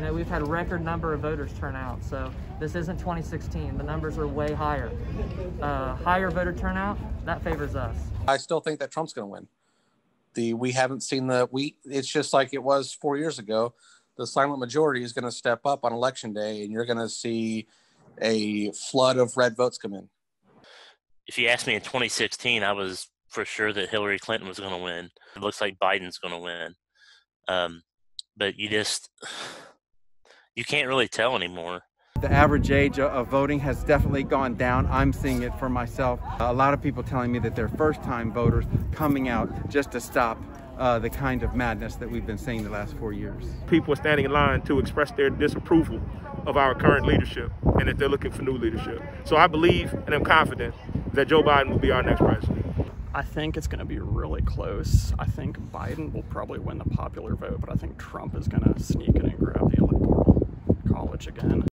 You know, we've had a record number of voters turn out, so this isn't 2016. The numbers are way higher. Uh, higher voter turnout, that favors us. I still think that Trump's going to win. The we haven't seen the we. It's just like it was four years ago. The silent majority is going to step up on election day, and you're going to see a flood of red votes come in. If you asked me in 2016, I was for sure that Hillary Clinton was going to win. It looks like Biden's going to win. Um, but you just you can't really tell anymore. The average age of voting has definitely gone down. I'm seeing it for myself. A lot of people telling me that they're first time voters coming out just to stop uh, the kind of madness that we've been seeing the last four years. People are standing in line to express their disapproval of our current leadership and that they're looking for new leadership. So I believe and I'm confident that Joe Biden will be our next president. I think it's going to be really close. I think Biden will probably win the popular vote, but I think Trump is going to sneak in and grab the electoral college again.